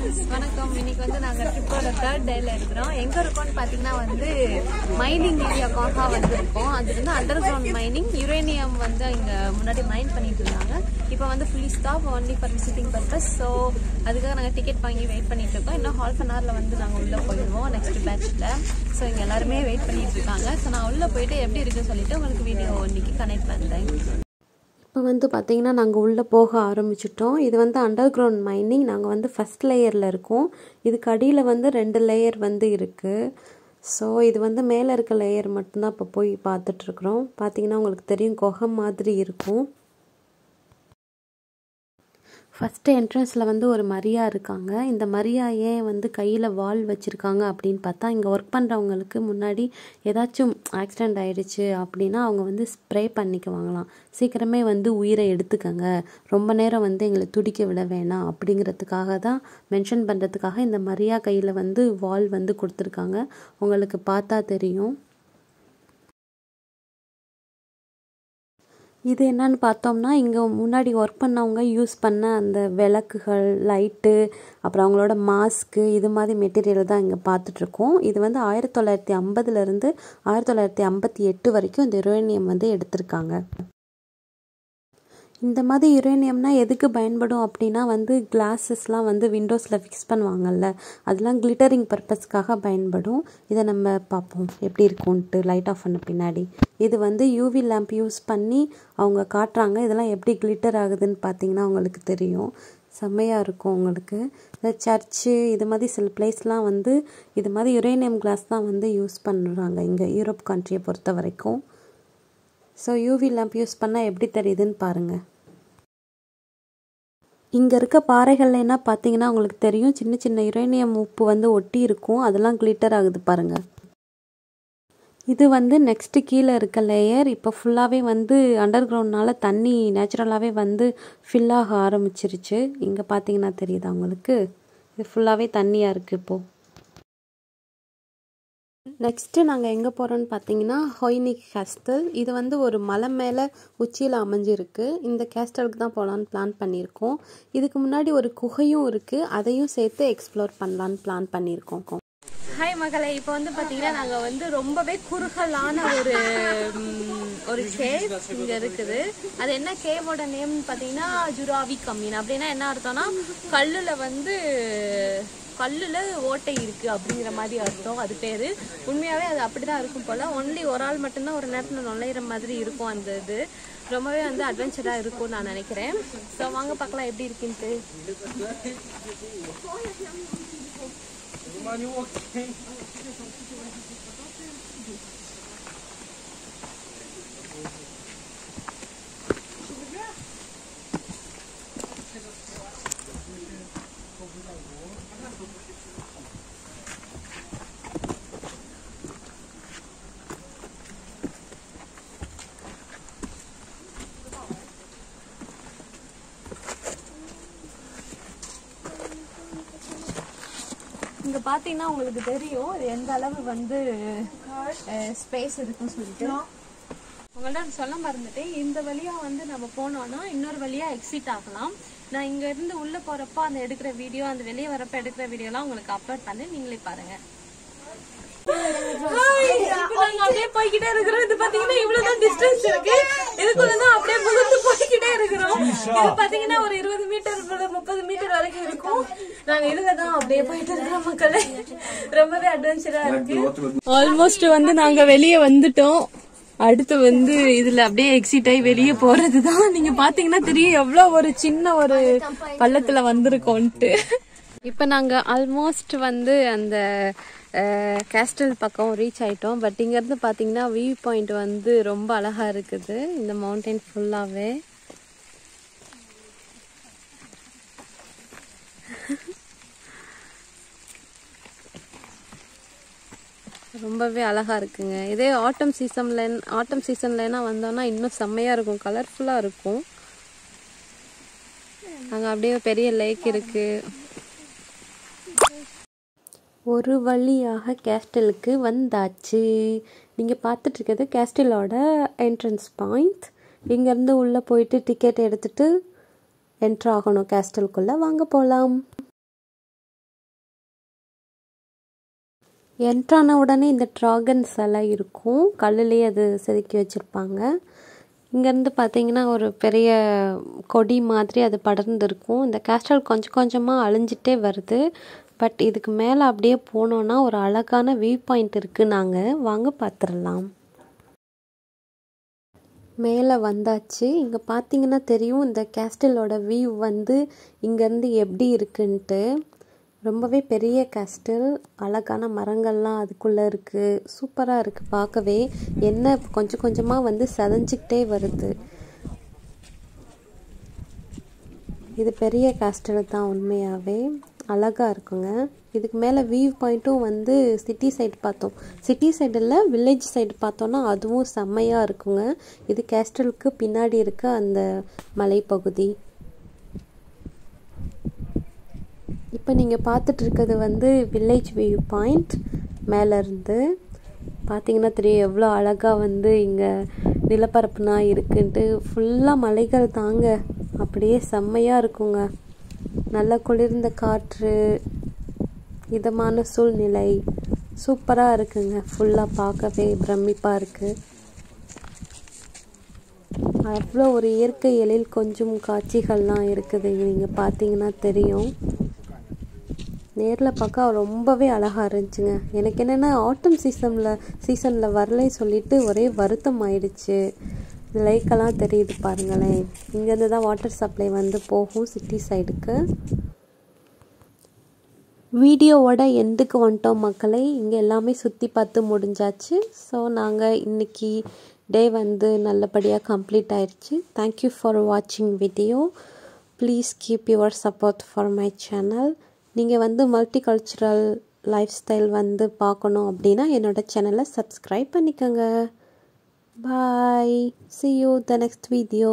Friends வணக்கம். இன்னைக்கு வந்து நாங்கள் ட்ரிப்போட தேர்ட் டேல இருக்கிறோம். எங்க இருக்கோம்னு பாத்தீங்கன்னா வந்து மைனிங் ஏரியாக்காக வந்திருக்கோம். அது வந்து அண்டர் கிரவுண்ட் மைனிங் யுரேனியம் வந்து இங்க முன்னாடி மைன் பண்ணிட்டு இருந்தாங்க. இப்போ வந்து fully stop only for visiting purpose so அதுக்காக நாங்கள் டிக்கெட் வாங்கி வெயிட் பண்ணிட்டு இருக்கோம். இன்னும் ஹாஃப் அன் ஹவர்ல வந்து நாங்கள் உள்ள போயிடுவோம் நெக்ஸ்ட் பேட்ச்ல ஸோ இங்க எல்லாருமே வெயிட் பண்ணிட்டு இருக்காங்க. ஸோ நான் உள்ள போயிட்டு எப்படி இருக்குன்னு சொல்லிட்டு உங்களுக்கு வீடியோ இன்னைக்கு கனெக்ட் பண்றேன். இப்போ வந்து பார்த்திங்கன்னா நாங்கள் உள்ளே போக ஆரம்பிச்சிட்டோம். இது வந்து அண்டர் கிரவுண்ட் மைனிங் நாங்கள் வந்து ஃபஸ்ட் லேயரில் இருக்கோம். இதுக்கு அடியில் வந்து ரெண்டு லேயர் வந்து இருக்குது ஸோ இது வந்து மேலே இருக்க லேயர் மட்டும்தான் இப்போ போய் பார்த்துட்ருக்குறோம் பார்த்திங்கன்னா உங்களுக்கு தெரியும் குகை மாதிரி இருக்கும். ஃபஸ்ட்டு என்ட்ரன்ஸில் வந்து ஒரு மரியா இருக்காங்க. இந்த மரியா ஏன் வந்து கையில் வால் வச்சுருக்காங்க அப்படின்னு பார்த்தா இங்கே ஒர்க் பண்ணுறவங்களுக்கு முன்னாடி ஏதாச்சும் ஆக்சிடெண்ட் ஆகிடுச்சு அப்படின்னா அவங்க வந்து ஸ்ப்ரே பண்ணிக்குவாங்களாம். சீக்கிரமே வந்து உயிரை எடுத்துக்கங்க. ரொம்ப நேரம் வந்து எங்களை துடிக்க விட வேணாம் அப்படிங்கிறதுக்காக தான் மென்ஷன் பண்ணுறதுக்காக இந்த மரியா கையில் வந்து வால் வந்து கொடுத்துருக்காங்க. உங்களுக்கு பார்த்தா தெரியும். இது என்னன்னு பார்த்தோம்னா இங்கே முன்னாடி ஒர்க் பண்ணவங்க யூஸ் பண்ண அந்த விளக்குகள் லைட்டு அப்புறம் அவங்களோட மாஸ்க்கு இது மாதிரி மெட்டீரியல் தான் இங்கே பார்த்துட்ருக்கோம். இது வந்து ஆயிரத்தி தொள்ளாயிரத்தி ஐம்பதுலேருந்து ஆயிரத்தி தொள்ளாயிரத்தி ஐம்பத்தி எட்டு வரைக்கும் இந்த யுரேனியம் வந்து எடுத்திருக்காங்க. இந்த மாதிரி யுரேனியம்னால் எதுக்கு பயன்படும் அப்படின்னா வந்து கிளாஸஸ்லாம் வந்து விண்டோஸில் ஃபிக்ஸ் பண்ணுவாங்கல்ல அதெல்லாம் கிளிட்டரிங் பர்பஸ்க்காக பயன்படும். இதை நம்ம பார்ப்போம். எப்படி இருக்கும்ன்ட்டு லைட் ஆஃப் பண்ண பின்னாடி. இது வந்து யூவி லேம்ப் யூஸ் பண்ணி அவங்க காட்டுறாங்க. இதெல்லாம் எப்படி கிளிட்டர் ஆகுதுன்னு பார்த்தீங்கன்னா அவங்களுக்கு தெரியும். செம்மையாக இருக்கும் உங்களுக்கு. இந்த சர்ச்சு இது மாதிரி சில பிளேஸ்லாம் வந்து இது மாதிரி யுரேனியம் கிளாஸ் தான் வந்து யூஸ் பண்ணுறாங்க இங்கே யூரோப் கண்ட்ரியை பொறுத்த வரைக்கும் ஸோ யூவி லேம்ப் யூஸ் பண்ணால் எப்படி தெரியுதுன்னு பாருங்கள் இங்கே இருக்க பாறைகளில் என்ன பார்த்தீங்கன்னா உங்களுக்கு தெரியும். சின்ன சின்ன யுரேனியம் உப்பு வந்து ஒட்டி இருக்கும். அதெல்லாம் கிளிட்டர் ஆகுது பாருங்கள் இது வந்து நெக்ஸ்ட்டு கீழே இருக்க லேயர் இப்போ ஃபுல்லாகவே வந்து அண்டர் கிரவுண்ட்னால தண்ணி நேச்சுரலாகவே வந்து ஃபில் ஆக ஆரம்பிச்சிருச்சு. இங்கே பார்த்தீங்கன்னா தெரியுதா உங்களுக்கு? இது ஃபுல்லாகவே தண்ணியாக இருக்குது இப்போது நெக்ஸ்ட்டு நாங்கள் எங்கே போகிறோன்னு பார்த்தீங்கன்னா ஹொய்னிக் கேஸ்டல் இது வந்து ஒரு மலை மேலே உச்சியில் அமைஞ்சிருக்கு. இந்த கேஸ்டலுக்கு தான் போகலான்னு பிளான் பண்ணியிருக்கோம். இதுக்கு முன்னாடி ஒரு குகையும் இருக்குது அதையும் சேர்த்து எக்ஸ்ப்ளோர் பண்ணலான்னு பிளான் பண்ணியிருக்கோம் ஹாய் மகளே இப்போ வந்து பார்த்தீங்கன்னா நாங்கள் வந்து ரொம்பவே குறுகலான ஒரு ஒரு கேவ் இங்கே இருக்குது. அது என்ன கேவோட நேம்னு பார்த்தீங்கன்னா ஜுராவி கம்மின் அப்படின்னா என்ன அர்த்தம்னா கல்லில் வந்து கல்லுல ஓட்டை இருக்கு அப்படிங்கிற மாதிரி அர்த்தம். அது பேரு. உண்மையாவே அது அப்படிதான் இருக்கும் போல. ஒன்லி ஒரு ஆள் மட்டும்தான் ஒரு நேரத்துல நுழையிற மாதிரி இருக்கும் அந்த இது. ரொம்பவே வந்து அட்வென்ச்சரா இருக்கும்னு நான் நினைக்கிறேன். ஸோ வாங்க பார்க்கலாம் எப்படி இருக்குன்ட்டு. இங்க பாத்தீங்கன்னா உங்களுக்கு தெரியும். இது எந்த அளவு வந்து ஸ்பேஸ் இருக்குன்னு சொல்லிட்டு. உங்கள்ட்ட சொல்ல மறந்துட்டேன். இந்த வழியா வந்து நம்ம போனோம்னா இன்னொரு வழியா எக்ஸிட் ஆகலாம். நான் இங்க இருந்து உள்ள போறப்ப அந்த எடுக்கிற வீடியோ அந்த வெளியே வரப்ப எடுக்கிற வீடியோ எல்லாம் உங்களுக்கு அப்லோட் பண்ணி நீங்களே பாருங்க. இப்ப நாங்க அப்படியே போய்கிட்டே இருக்கிறோம் இது பாத்தீங்கன்னா இவ்வளவுதான் டிஸ்டன்ஸ் இருக்கு. இதுக்குள்ளதான் அப்படியே முகத்து போய்கிட்டே இருக்கிறோம். இது பாத்தீங்கன்னா ஒரு இருபது மீட்டர் முப்பது மீட்டர் வரைக்கும் இருக்கும். நாங்க இதுலதான் அப்படியே போயிட்டு இருக்கிறோம் மக்களே. ரொம்பவே அட்வென்ச்சரா இருக்கு. ஆல்மோஸ்ட் வந்து நாங்க வெளியே வந்துட்டோம். அடுத்து வந்து இதுல அப்படியே எக்ஸிட் ஆகி வெளியே போறதுதான். நீங்க பாத்தீங்கன்னா தெரியும் எவ்வளவு ஒரு சின்ன ஒரு பள்ளத்துல வந்திருக்கோம்ட்டு இப்ப நாங்க ஆல்மோஸ்ட் வந்து அந்த கேஸ்டல் பக்கம் ரீச் ஆயிட்டோம். பட் இங்க இருந்து பாத்தீங்கன்னா வியூ பாயிண்ட் வந்து ரொம்ப அழகா இருக்குது. இந்த மவுண்டைன் ஃபுல்லாவே ரொம்பவே அழகாக இருக்குங்க. இதே ஆட்டம் சீசனில் ஆட்டம் சீசன்லனா வந்தோன்னா இன்னும் செம்மையாக இருக்கும். கலர்ஃபுல்லாக இருக்கும். அங்கே அப்படியே பெரிய லேக் இருக்கு. ஒரு வழியாக கேஸ்டலுக்கு வந்தாச்சு. நீங்கள் பார்த்துட்ருக்கிறது கேஸ்டலோட என்ட்ரன்ஸ் பாயிண்ட் இங்கேருந்து உள்ளே போயிட்டு டிக்கெட் எடுத்துட்டு என்ட்ரு ஆகணும். கேஸ்டலுக்குள்ளே வாங்க போகலாம் என்ட்ரான உடனே இந்த ட்ராகன் சிலை இருக்கும். கல்லுலேயே அது செதுக்கி வச்சுருப்பாங்க. இங்கேருந்து பார்த்தீங்கன்னா ஒரு பெரிய கொடி மாதிரி அது படர்ந்துருக்கும். இந்த கேஸ்டல் கொஞ்சம் கொஞ்சமாக அழிஞ்சிட்டே வருது. பட் இதுக்கு மேலே அப்படியே போனோன்னா ஒரு அழகான வியூ பாயிண்ட் இருக்குது நாங்கள் வாங்க பார்த்துடலாம். மேலே வந்தாச்சு. இங்கே பார்த்தீங்கன்னா தெரியும் இந்த கேஸ்டலோட வியூ வந்து இங்கேருந்து எப்படி இருக்குன்ட்டு. ரொம்பவே பெரிய கேஸ்டல் அழகான மரங்கள்லாம் அதுக்குள்ளே இருக்குது சூப்பராக இருக்குது பார்க்கவே. என்ன கொஞ்சம் கொஞ்சமாக வந்து செதஞ்சிக்கிட்டே வருது. இது பெரிய கேஸ்டல் தான் உண்மையாகவே அழகாக இருக்குங்க. இதுக்கு மேலே வியூ பாயிண்ட்டும் வந்து சிட்டி சைடு பார்த்தோம். சிட்டி சைடில் வில்லேஜ் சைடு பார்த்தோன்னா அதுவும் செம்மையாக இருக்குங்க. இது கேஸ்டலுக்கு பின்னாடி இருக்க அந்த மலைப்பகுதி. இப்போ நீங்கள் பார்த்துட்டு இருக்கிறது வந்து வில்லேஜ் வியூ பாயிண்ட் மேலேருந்து பார்த்தீங்கன்னா தெரியும் எவ்வளோ அழகாக வந்து இங்கே நிலப்பரப்புனா இருக்குன்ட்டு. ஃபுல்லாக மலைகள் தாங்க. அப்படியே செம்மையாக இருக்குங்க. நல்ல குளிர்ந்த காற்று இதமான சூழ்நிலை. சூப்பராக இருக்குங்க. ஃபுல்லாக பார்க்கவே பிரமிப்பாக இருக்குது அவ்வளோ ஒரு இயற்கை எழில் கொஞ்சம் காட்சிகள்லாம் இருக்குது. நீங்கள் பார்த்தீங்கன்னா தெரியும். நேரில் பார்க்க ரொம்பவே அழகாக இருந்துச்சுங்க. எனக்கு என்னென்னா ஆட்டம் சீசனில் சீசனில் வரலை சொல்லிட்டு ஒரே வருத்தம் ஆயிடுச்சு. லைக்கெல்லாம் தெரியுது பாருங்களேன். இங்கேருந்து தான் வாட்டர் சப்ளை வந்து போகும் சிட்டி சைடுக்கு வீடியோவோட எண்டுக்கு வந்துட்டோம் மக்களை. இங்கே எல்லாமே சுற்றி பார்த்து முடிஞ்சாச்சு. ஸோ நாங்கள் இன்றைக்கி டே வந்து நல்லபடியாக கம்ப்ளீட் ஆயிடுச்சு தேங்க்யூ ஃபார் வாட்சிங் video please keep your support for my channel நீங்கள் வந்து மல்டி கல்ச்சுரல் லைஃப் ஸ்டைல் வந்து பார்க்கணும் அப்படின்னா என்னோடய சேனலை சப்ஸ்கிரைப் பண்ணிக்கோங்க. Bye see you the next video